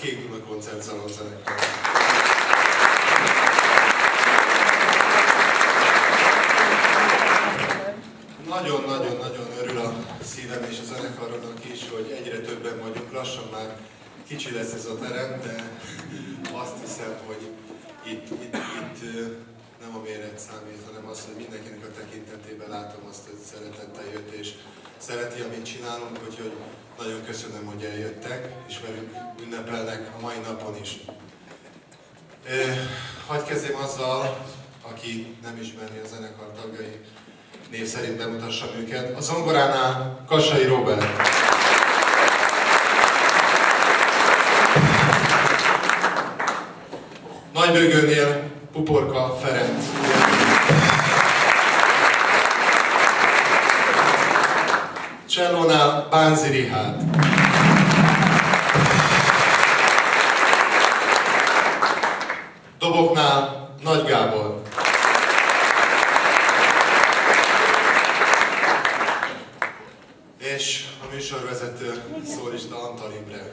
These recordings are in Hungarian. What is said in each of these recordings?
kíván a koncertszalon zenekar. Nagyon-nagyon-nagyon örül a szívem és a zenekarnak is, hogy egyre többen vagyunk, lassan már kicsi lesz ez a terem, de azt hiszem, hogy itt, itt, itt nem a méret számít, hanem az, hogy mindenkinek a tekintetében látom azt, hogy szeretettel jött és szereti, amit csinálunk, úgyhogy nagyon köszönöm, hogy eljöttek, és velünk ünnepelnek a mai napon is. Hagy kezdjem azzal, aki nem ismeri a zenekar tagjai, név szerint bemutassam őket. A zongoránál Kassai Robert. Nagybőgőnél Puporka Ferenc. Csellónál Bánzi Rihárd. Doboknál Nagy Gábor. És a műsorvezető szólista Antal Imre.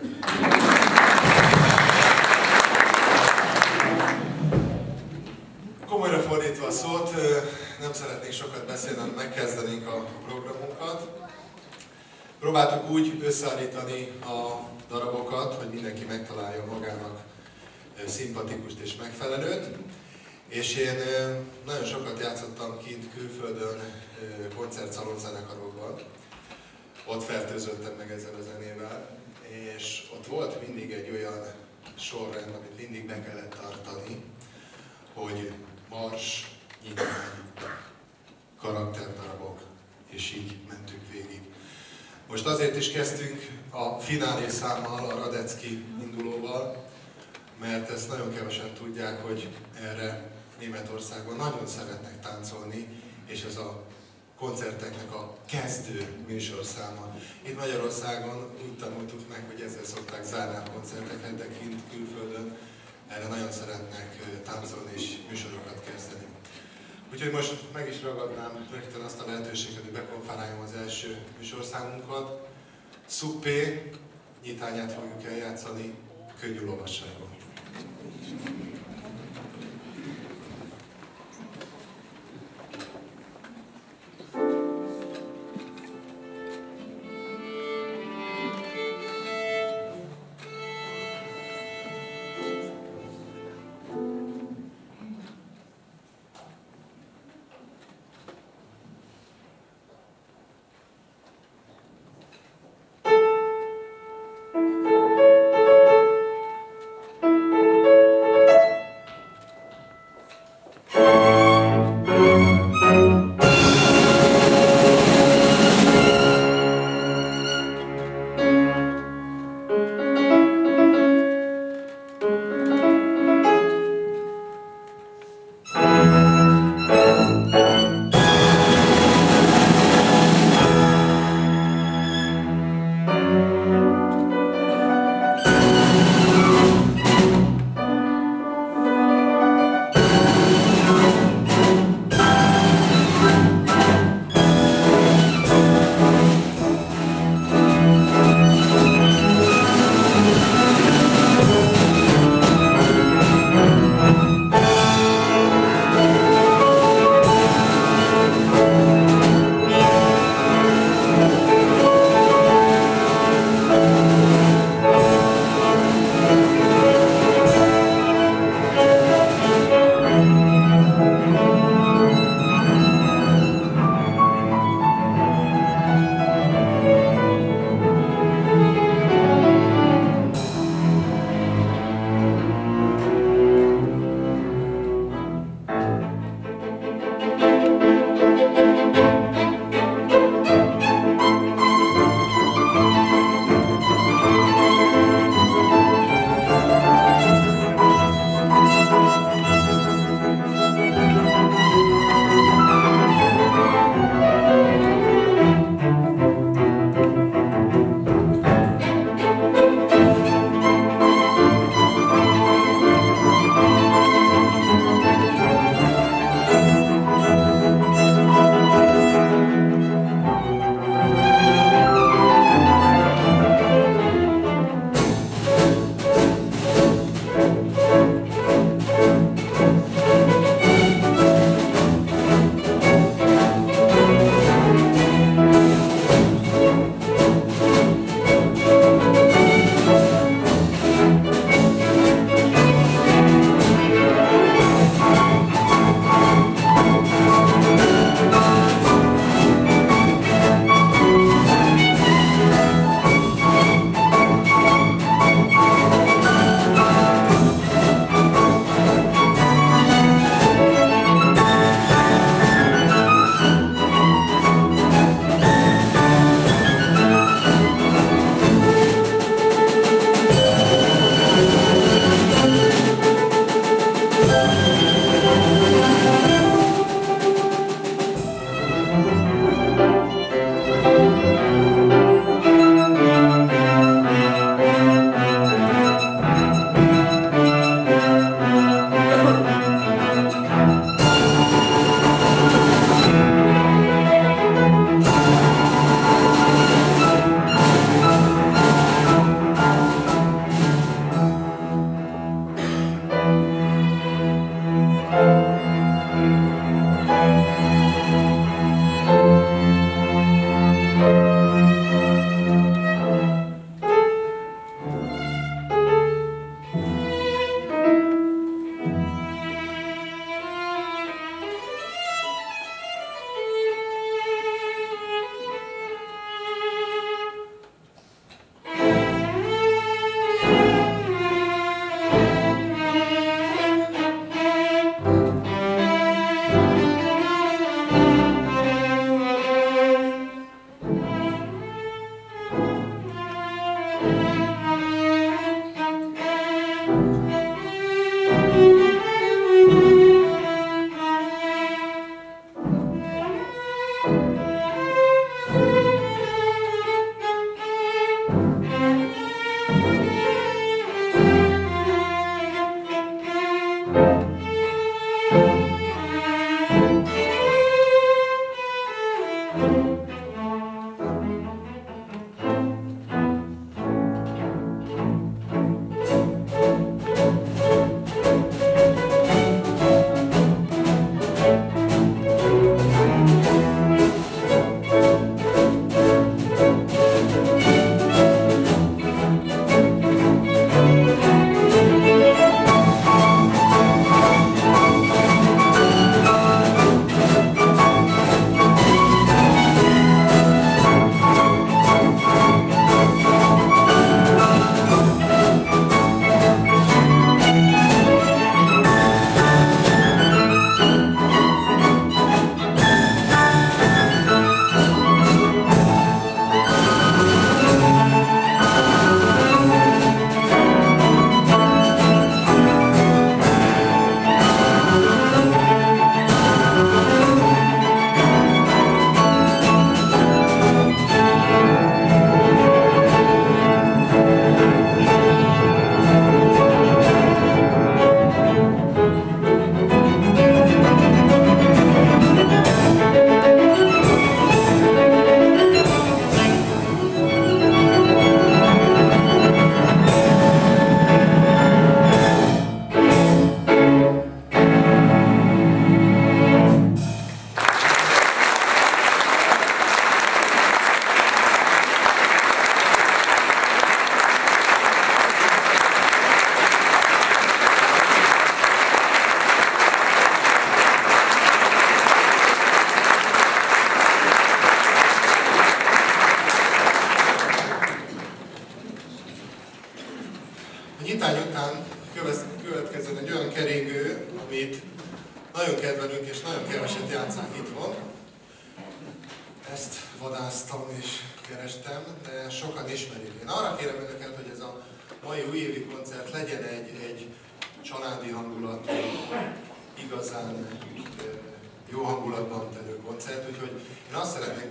Próbáltuk úgy összeállítani a darabokat, hogy mindenki megtalálja magának szimpatikust és megfelelőt. És én nagyon sokat játszottam kint külföldön koncertszalon zenekarokban. Ott fertőzöttem meg ezzel a zenével, és ott volt mindig egy olyan sorrend, amit mindig be kellett Is kezdtünk a finálé számmal, a Radecki indulóval, mert ezt nagyon kevesen tudják, hogy erre Németországban nagyon szeretnek táncolni, és ez a koncerteknek a kezdő műsorszáma. Itt Magyarországon úgy tanultuk meg, hogy ezzel szokták zárni a koncerteket, de kint külföldön erre nagyon szeretnek táncolni és műsorokat kezdeni. Úgyhogy most meg is ragadnám rögtön azt a lehetőséget, hogy bekonferáljam az első műsorszámunkat. Szuppé nyitányát fogjuk eljátszani könnyű lovasságban.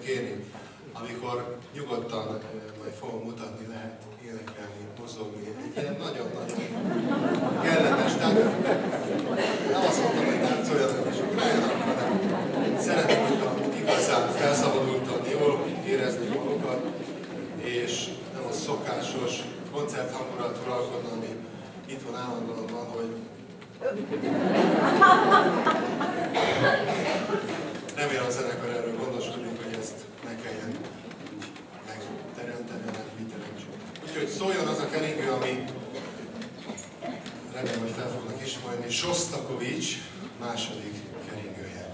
kérni, amikor nyugodtan eh, majd fogom mutatni, lehet énekelni, mozogni. Egy ilyen nagyon-nagyon kellemes tánc. Nem azt mondtam, hogy táncoljanak és ugráljanak, hanem szeretem, hogy igazán felszabadultan jól érezni magukat, és nem a szokásos koncerthangulat uralkodna, ami itt van állandóan hogy nem ér a zenekar erről Sosztakovics második keringője.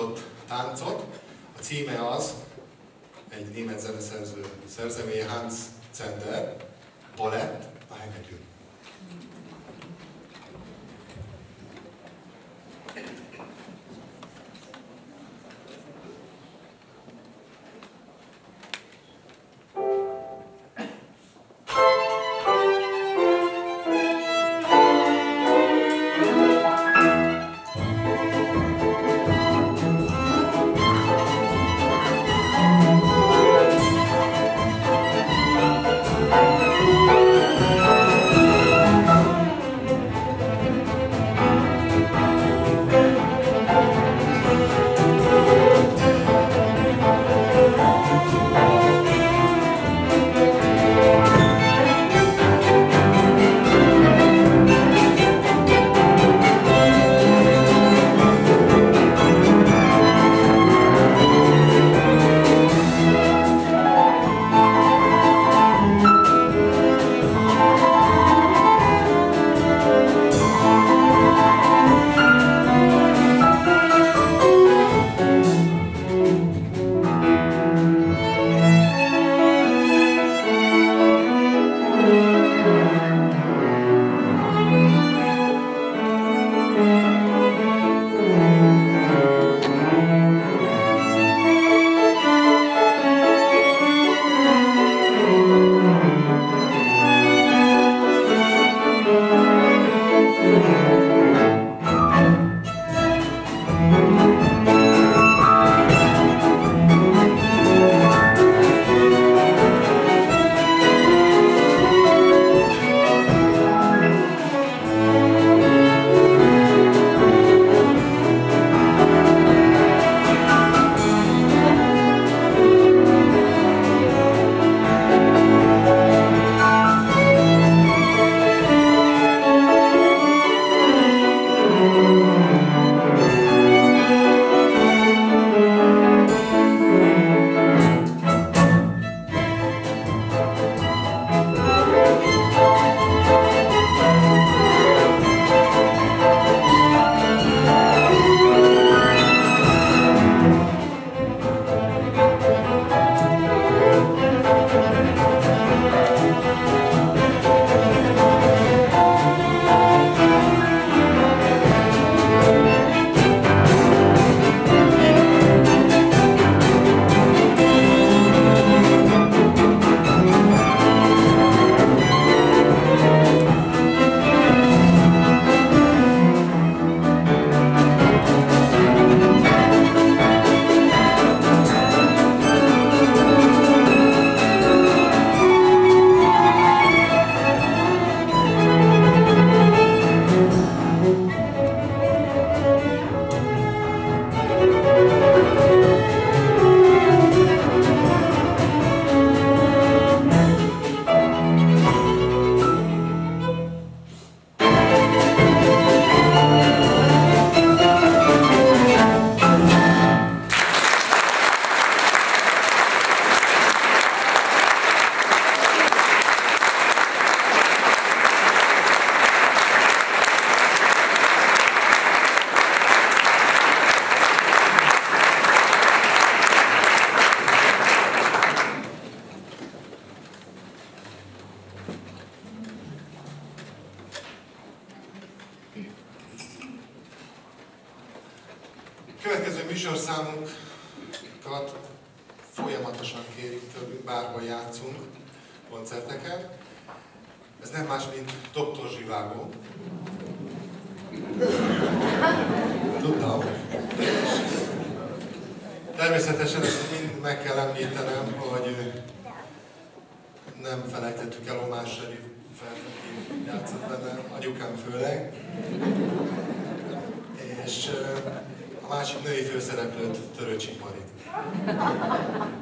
adott táncot. A címe az, egy német zeneszerző szerzeménye Hans Zender, Balett a hegedű. Következő műsorszámunkat folyamatosan kérjük tőlünk, bárhol játszunk koncerteken. Ez nem más, mint Dr. Zsivágó. Tudtam. Természetesen ezt mind meg kell említenem, hogy nem felejtettük el Omás játszott benne, anyukám főleg. És másik női főszereplőt Töröcsik Marit.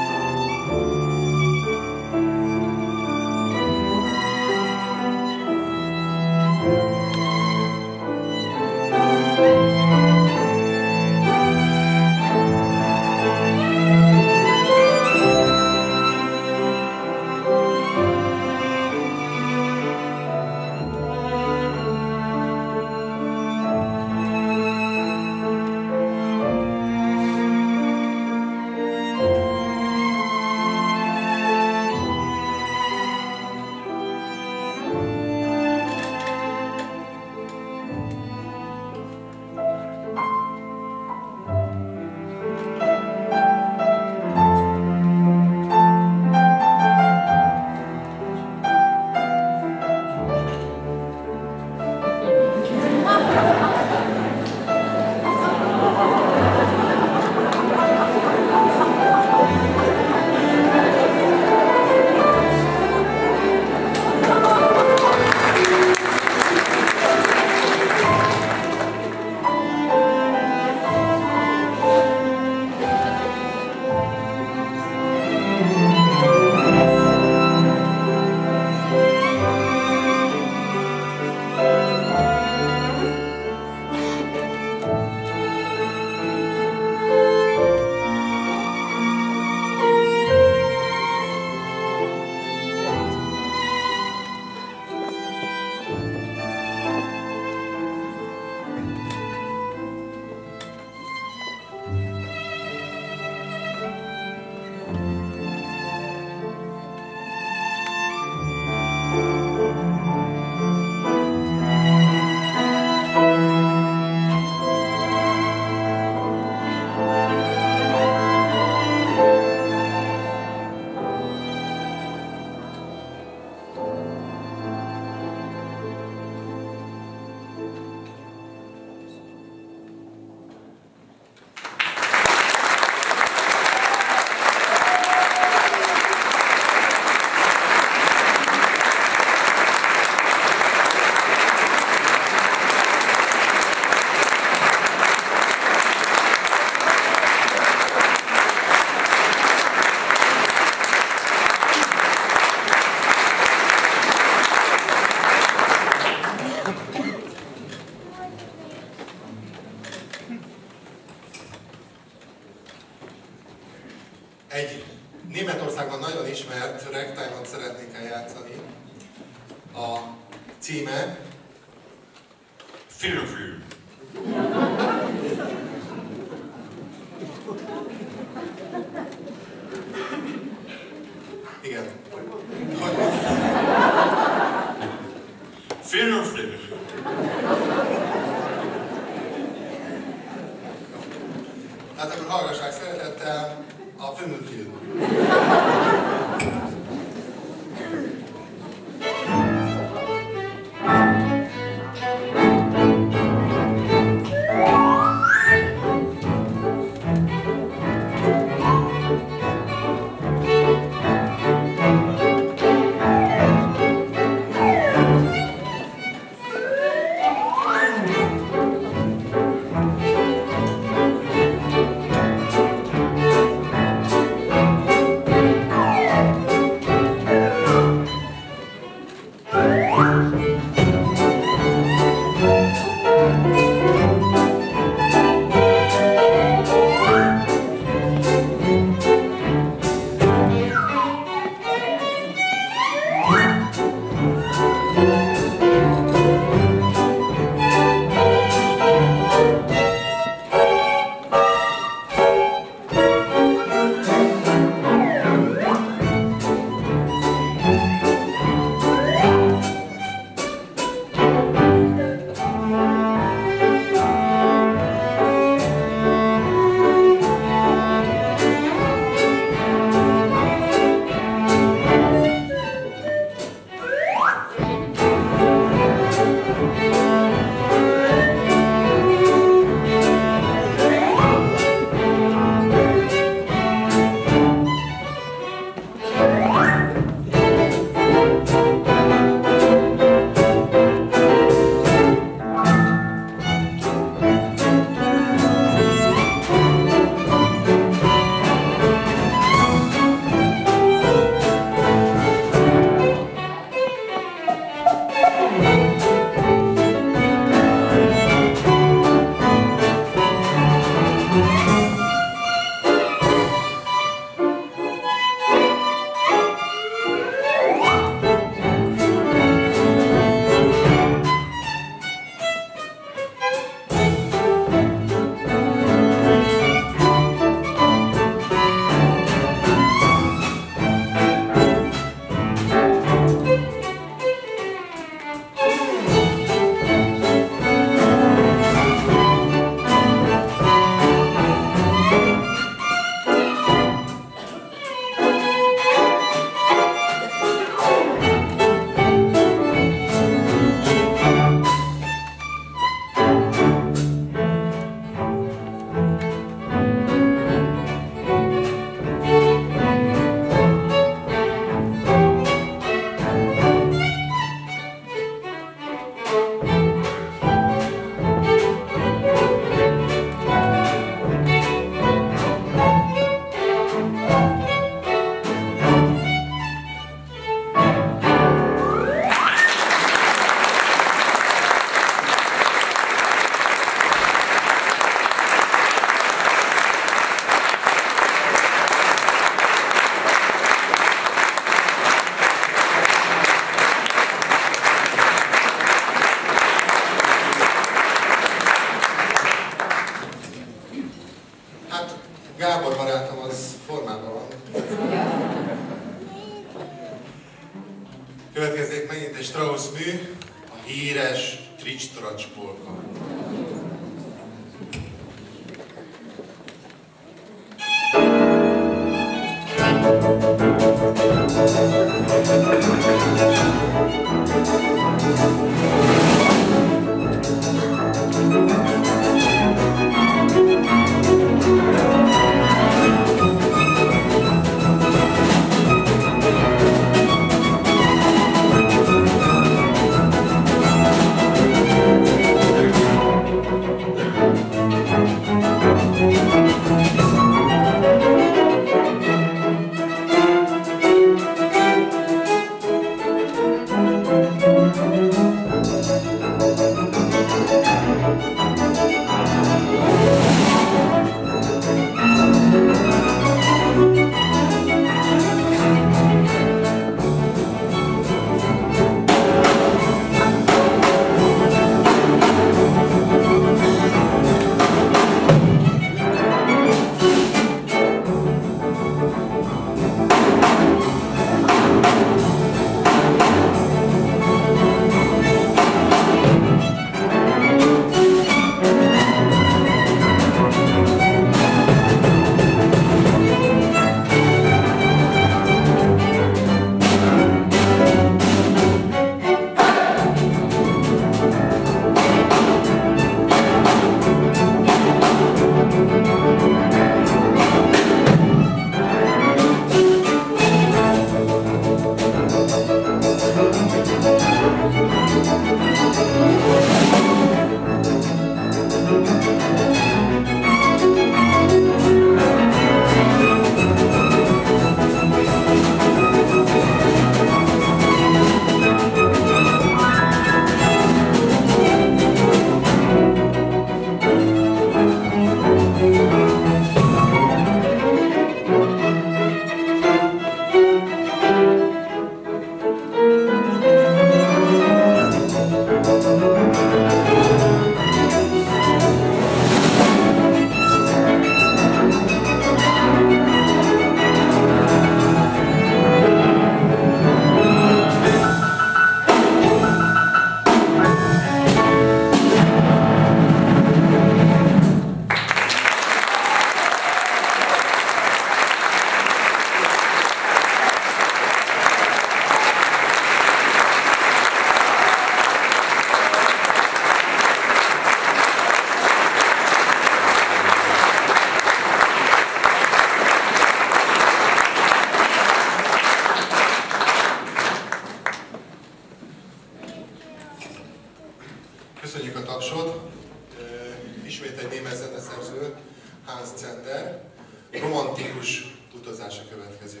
Következik.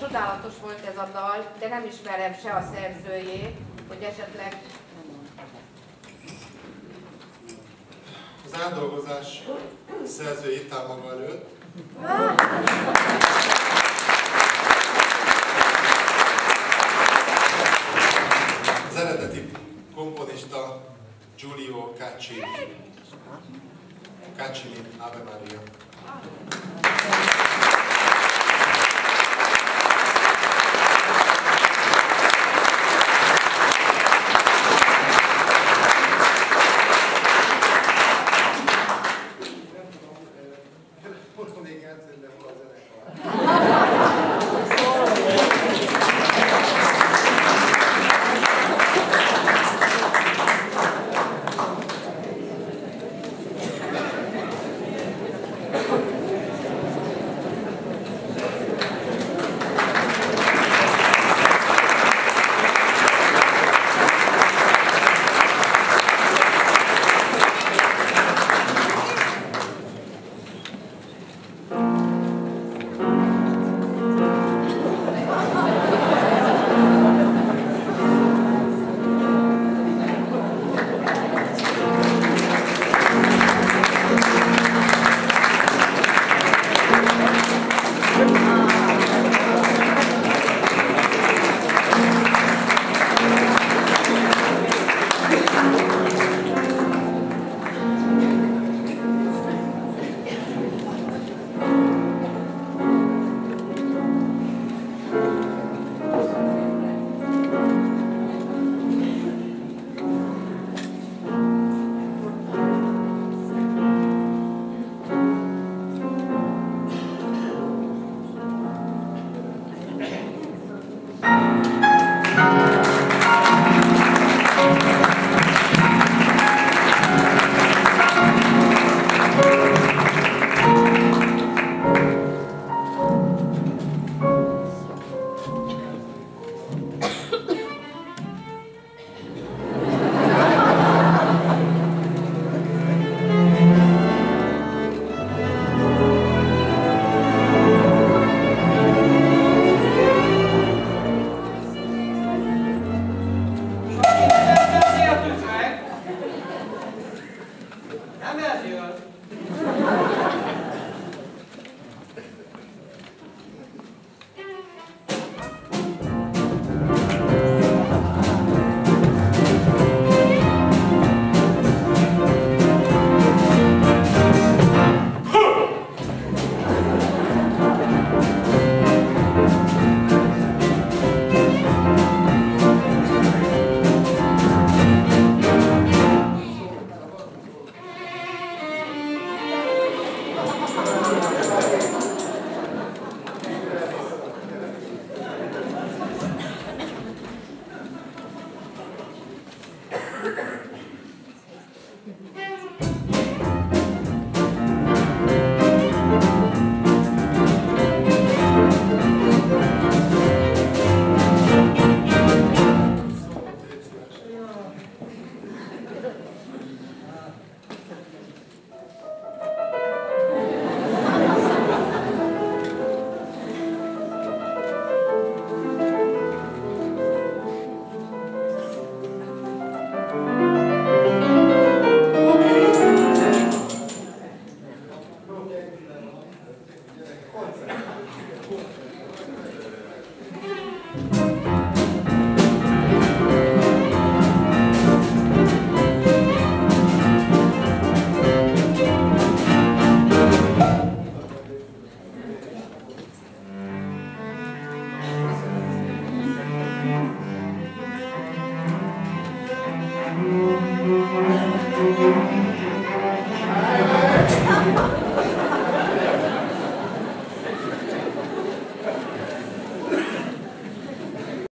Csodálatos volt ez a dal, de nem ismerem se a szerzőjét, hogy esetleg Az átdolgozás szerzője itt áll maga előtt. Az eredeti komponista Giulio Caccini. Caccini, Ave Maria.